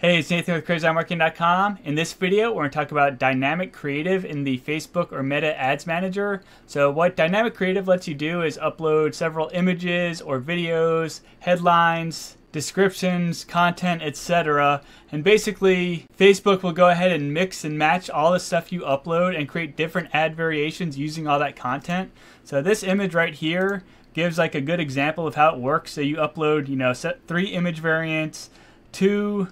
Hey, it's Nathan with CrazyEyeMarketing.com. In this video, we're going to talk about dynamic creative in the Facebook or Meta Ads Manager. So what dynamic creative lets you do is upload several images or videos, headlines, descriptions, content, etc. And basically, Facebook will go ahead and mix and match all the stuff you upload and create different ad variations using all that content. So this image right here gives like a good example of how it works. So you upload, you know, set three image variants, two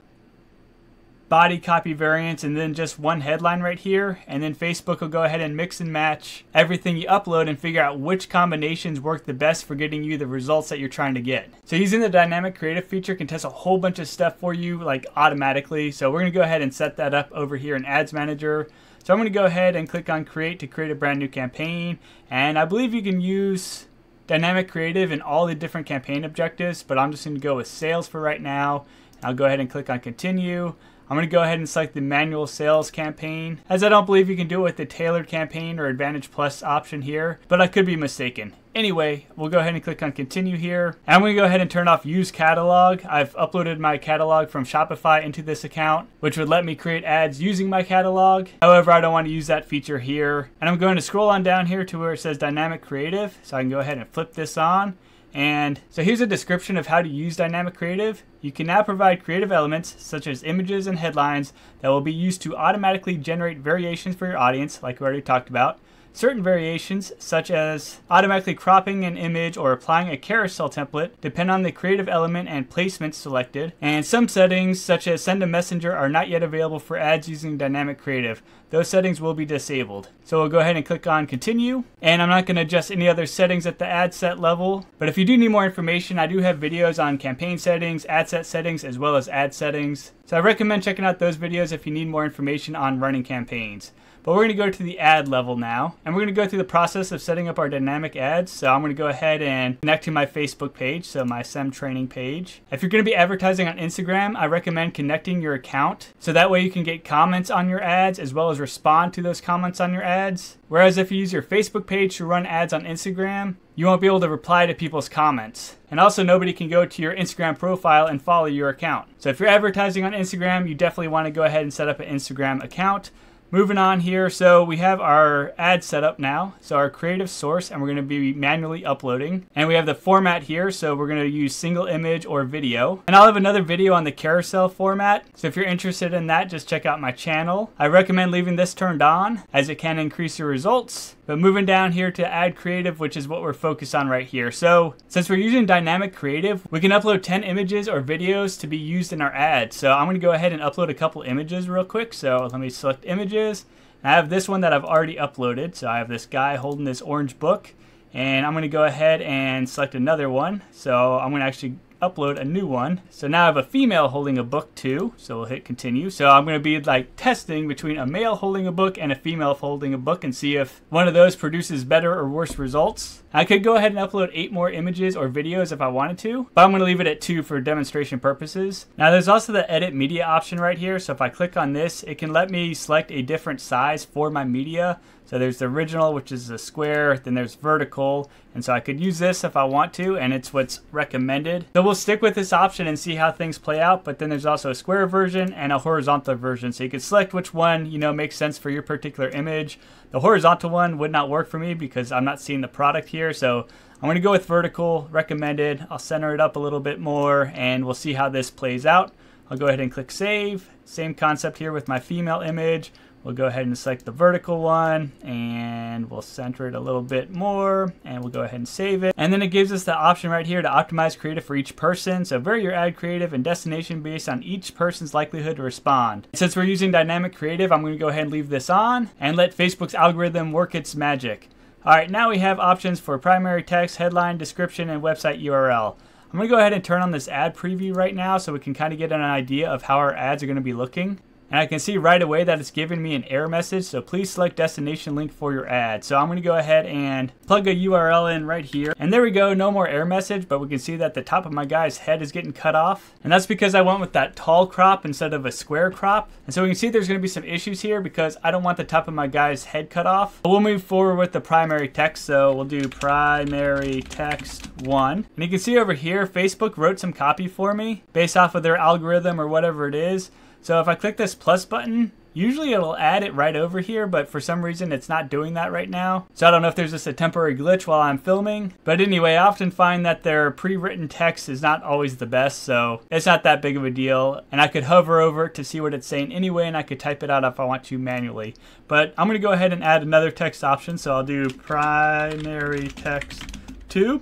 body copy variants and then just one headline right here and then Facebook will go ahead and mix and match everything you upload and figure out which combinations work the best for getting you the results that you're trying to get. So using the dynamic creative feature can test a whole bunch of stuff for you like automatically. So we're going to go ahead and set that up over here in Ads Manager. So I'm going to go ahead and click on create to create a brand new campaign and I believe you can use dynamic creative in all the different campaign objectives but I'm just to go with sales for right now. I'll go ahead and click on continue. I'm going to go ahead and select the manual sales campaign, as I don't believe you can do it with the tailored campaign or Advantage Plus option here, but I could be mistaken. Anyway, we'll go ahead and click on continue here. I'm going to go ahead and turn off use catalog. I've uploaded my catalog from Shopify into this account, which would let me create ads using my catalog. However, I don't want to use that feature here. And I'm going to scroll on down here to where it says dynamic creative. So I can go ahead and flip this on. And so here's a description of how to use Dynamic Creative. You can now provide creative elements such as images and headlines that will be used to automatically generate variations for your audience, like we already talked about. Certain variations, such as automatically cropping an image or applying a carousel template, depend on the creative element and placement selected, and some settings, such as send a messenger, are not yet available for ads using dynamic creative. Those settings will be disabled. So we'll go ahead and click on continue, and I'm not going to adjust any other settings at the ad set level, but if you do need more information, I do have videos on campaign settings, ad set settings, as well as ad settings. So I recommend checking out those videos if you need more information on running campaigns. But we're going to go to the ad level now, and we're going to go through the process of setting up our dynamic ads. So I'm going to go ahead and connect to my Facebook page, so my SEM training page. If you're going to be advertising on Instagram, I recommend connecting your account, so that way you can get comments on your ads as well as respond to those comments on your ads. Whereas if you use your Facebook page to run ads on Instagram, you won't be able to reply to people's comments. And also, nobody can go to your Instagram profile and follow your account. So if you're advertising on Instagram, you definitely want to go ahead and set up an Instagram account. Moving on here, so we have our ad set up now. So our creative source, and we're going to be manually uploading. And we have the format here, so we're going to use single image or video. And I'll have another video on the carousel format. So if you're interested in that, just check out my channel. I recommend leaving this turned on, as it can increase your results. But moving down here to add creative, which is what we're focused on right here. So since we're using dynamic creative, we can upload 10 images or videos to be used in our ad. So I'm going to go ahead and upload a couple images real quick. So let me select images. I have this one that I've already uploaded. So I have this guy holding this orange book. And I'm going to go ahead and select another one. So I'm going to actually upload a new one. So now I have a female holding a book too. So we'll hit continue. So I'm going to be like testing between a male holding a book and a female holding a book and see if one of those produces better or worse results. I could go ahead and upload eight more images or videos if I wanted to, but I'm going to leave it at two for demonstration purposes. Now there's also the edit media option right here. So if I click on this, it can let me select a different size for my media. So there's the original, which is a square, then there's vertical, and so I could use this if I want to, and it's what's recommended. So we'll stick with this option and see how things play out, but then there's also a square version and a horizontal version, so you can select which one, you know, makes sense for your particular image. The horizontal one would not work for me because I'm not seeing the product here, so I'm going to go with vertical, recommended. I'll center it up a little bit more, and we'll see how this plays out. I'll go ahead and click save. Same concept here with my female image. We'll go ahead and select the vertical one and we'll center it a little bit more and we'll go ahead and save it. And then it gives us the option right here to optimize creative for each person. So vary your ad creative and destination based on each person's likelihood to respond. Since we're using dynamic creative, I'm going to go ahead and leave this on and let Facebook's algorithm work its magic. All right, now we have options for primary text, headline, description, and website URL. I'm to go ahead and turn on this ad preview right now so we can kind of get an idea of how our ads are going to be looking. And I can see right away that it's giving me an error message. So please select destination link for your ad. So I'm going to go ahead and plug a URL in right here. And there we go. No more error message, but we can see that the top of my guy's head is getting cut off. And that's because I went with that tall crop instead of a square crop. And so we can see there's going to be some issues here because I don't want the top of my guy's head cut off. But we'll move forward with the primary text. So we'll do primary text one. And you can see over here, Facebook wrote some copy for me based off of their algorithm or whatever it is. So if I click this plus button, usually it'll add it right over here, but for some reason it's not doing that right now. So I don't know if there's just a temporary glitch while I'm filming. But anyway, I often find that their pre-written text is not always the best, so it's not that big of a deal. And I could hover over it to see what it's saying anyway, and I could type it out if I want to manually. But I'm gonna go ahead and add another text option, so I'll do primary text 2.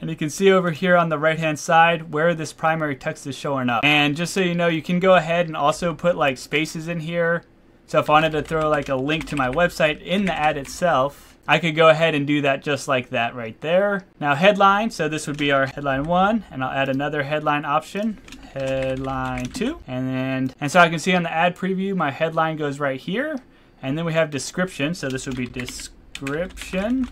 And you can see over here on the right hand side where this primary text is showing up. And just so you know, you can go ahead and also put like spaces in here. So if I wanted to throw like a link to my website in the ad itself, I could go ahead and do that just like that right there. Now headline, so this would be our headline one, and I'll add another headline option, headline two. And then, and so I can see on the ad preview, my headline goes right here. And then we have description, so this would be description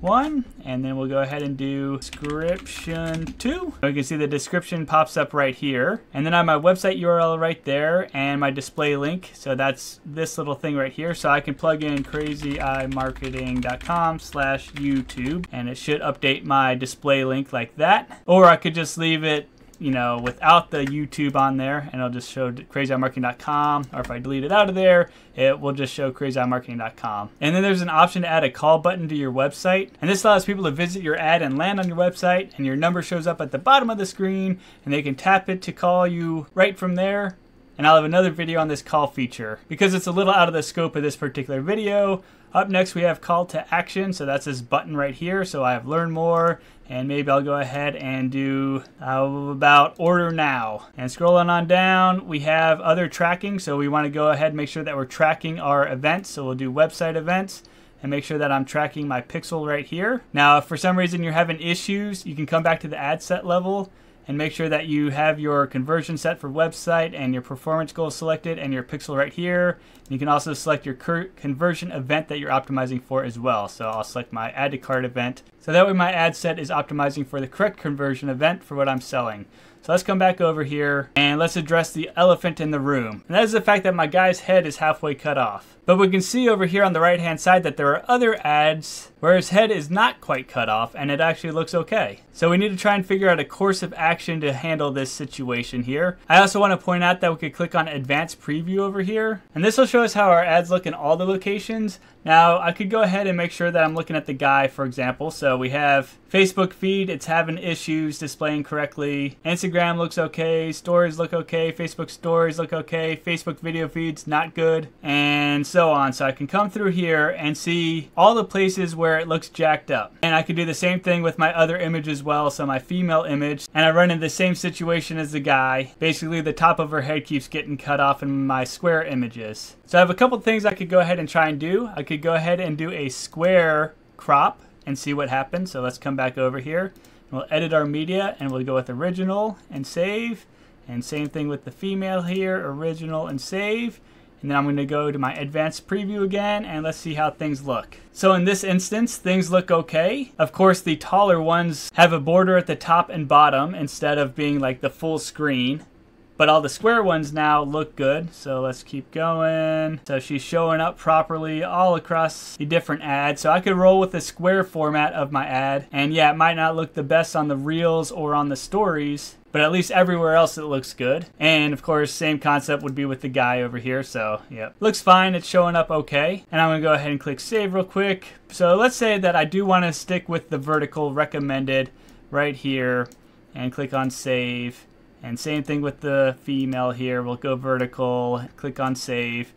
one, and then we'll go ahead and do description two. You can see the description pops up right here. And then I have my website URL right there and my display link. So that's this little thing right here. So I can plug in crazyeyemarketing.com slash YouTube and it should update my display link like that. Or I could just leave it you know, without the YouTube on there, and it'll just show crazyeyemarketing.com. Or if I delete it out of there, it will just show crazyeyemarketing.com. And then there's an option to add a call button to your website. And this allows people to visit your ad and land on your website, and your number shows up at the bottom of the screen, and they can tap it to call you right from there. And I'll have another video on this call feature. Because it's a little out of the scope of this particular video, up next we have call to action. So that's this button right here. So I have learn more and maybe I'll go ahead and do uh, about order now. And scrolling on down, we have other tracking. So we want to go ahead and make sure that we're tracking our events. So we'll do website events and make sure that I'm tracking my pixel right here. Now, if for some reason you're having issues, you can come back to the ad set level and make sure that you have your conversion set for website and your performance goal selected and your pixel right here. You can also select your conversion event that you're optimizing for as well. So I'll select my add to cart event. So that way my ad set is optimizing for the correct conversion event for what I'm selling. So let's come back over here and let's address the elephant in the room. And that is the fact that my guy's head is halfway cut off. But we can see over here on the right hand side that there are other ads where his head is not quite cut off and it actually looks okay. So we need to try and figure out a course of action to handle this situation here. I also want to point out that we could click on advanced preview over here and this will show us how our ads look in all the locations. Now I could go ahead and make sure that I'm looking at the guy for example. So we have Facebook feed, it's having issues displaying correctly. Instagram looks okay, stories look okay, Facebook stories look okay, Facebook video feeds not good. And so on. So I can come through here and see all the places where it looks jacked up. And I can do the same thing with my other image as well. So my female image, and I run into the same situation as the guy. Basically, the top of her head keeps getting cut off in my square images. So I have a couple things I could go ahead and try and do. I could go ahead and do a square crop and see what happens. So let's come back over here. We'll edit our media and we'll go with original and save. And same thing with the female here, original and save. And then I'm going to go to my advanced preview again and let's see how things look. So in this instance, things look okay. Of course, the taller ones have a border at the top and bottom instead of being like the full screen. But all the square ones now look good, so let's keep going. So she's showing up properly all across the different ads. So I could roll with the square format of my ad. And yeah, it might not look the best on the reels or on the stories, but at least everywhere else it looks good. And of course, same concept would be with the guy over here. So yeah, looks fine. It's showing up okay. And I'm gonna go ahead and click save real quick. So let's say that I do wanna stick with the vertical recommended right here and click on save and same thing with the female here. We'll go vertical, click on save.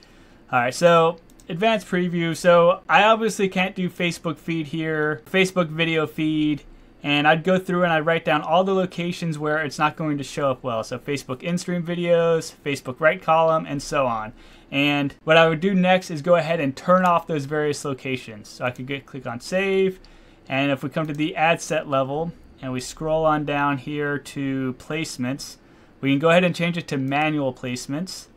All right, so advanced preview. So I obviously can't do Facebook feed here, Facebook video feed, and I'd go through and I'd write down all the locations where it's not going to show up well. So Facebook in-stream videos, Facebook right column, and so on. And what I would do next is go ahead and turn off those various locations. So I could get click on save, and if we come to the ad set level, and we scroll on down here to placements, we can go ahead and change it to manual placements.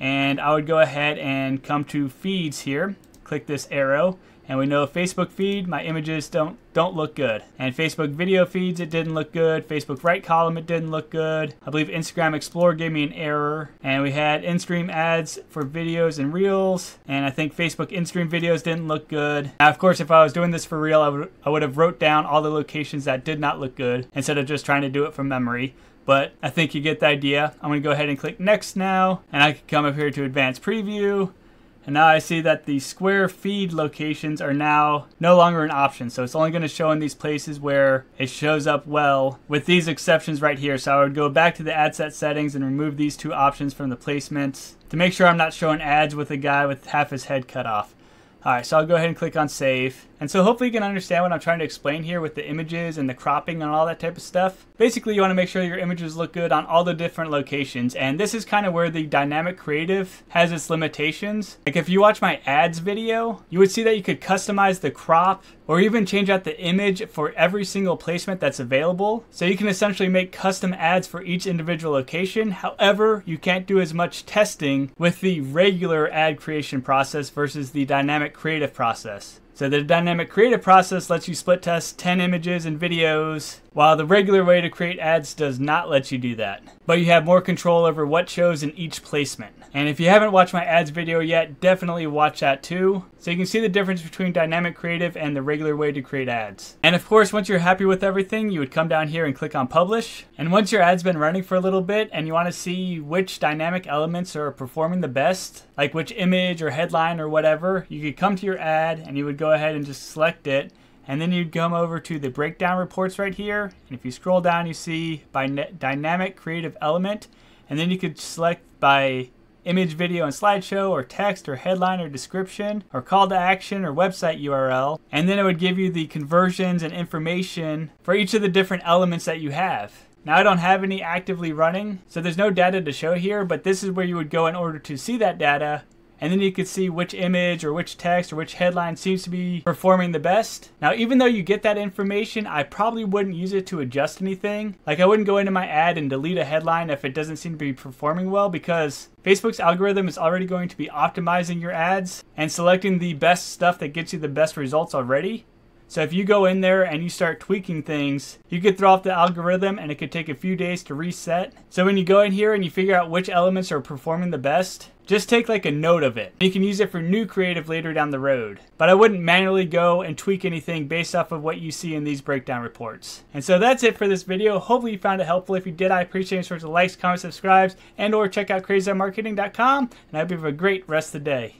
And I would go ahead and come to feeds here, click this arrow, and we know Facebook feed, my images don't don't look good. And Facebook video feeds, it didn't look good. Facebook right column, it didn't look good. I believe Instagram Explorer gave me an error. And we had in-stream ads for videos and reels. And I think Facebook in-stream videos didn't look good. Now, of course, if I was doing this for real, I would, I would have wrote down all the locations that did not look good instead of just trying to do it from memory but I think you get the idea. I'm to go ahead and click next now, and I can come up here to advanced preview, and now I see that the square feed locations are now no longer an option. So it's only going to show in these places where it shows up well with these exceptions right here. So I would go back to the ad set settings and remove these two options from the placements to make sure I'm not showing ads with a guy with half his head cut off. Alright, so I'll go ahead and click on save. And so hopefully you can understand what I'm trying to explain here with the images and the cropping and all that type of stuff. Basically, you want to make sure your images look good on all the different locations. And this is kind of where the dynamic creative has its limitations. Like if you watch my ads video, you would see that you could customize the crop or even change out the image for every single placement that's available. So you can essentially make custom ads for each individual location. However, you can't do as much testing with the regular ad creation process versus the dynamic creative process. So the dynamic creative process lets you split test 10 images and videos, while the regular way to create ads does not let you do that. But you have more control over what shows in each placement. And if you haven't watched my ads video yet, definitely watch that too. So you can see the difference between dynamic creative and the regular way to create ads. And of course, once you're happy with everything, you would come down here and click on publish. And once your ad's been running for a little bit and you want to see which dynamic elements are performing the best, like which image or headline or whatever, you could come to your ad and you would go ahead and just select it and then you'd come over to the breakdown reports right here. And if you scroll down, you see by dynamic creative element. And then you could select by image, video, and slideshow, or text, or headline, or description, or call to action, or website URL. And then it would give you the conversions and information for each of the different elements that you have. Now I don't have any actively running, so there's no data to show here, but this is where you would go in order to see that data and then you can see which image or which text or which headline seems to be performing the best. Now, even though you get that information, I probably wouldn't use it to adjust anything. Like I wouldn't go into my ad and delete a headline if it doesn't seem to be performing well because Facebook's algorithm is already going to be optimizing your ads and selecting the best stuff that gets you the best results already. So if you go in there and you start tweaking things, you could throw off the algorithm and it could take a few days to reset. So when you go in here and you figure out which elements are performing the best, just take like a note of it. You can use it for new creative later down the road. But I wouldn't manually go and tweak anything based off of what you see in these breakdown reports. And so that's it for this video. Hopefully you found it helpful. If you did, I appreciate any sorts of likes, comments, subscribes, and or check out crazyeyemarketing.com. And I hope you have a great rest of the day.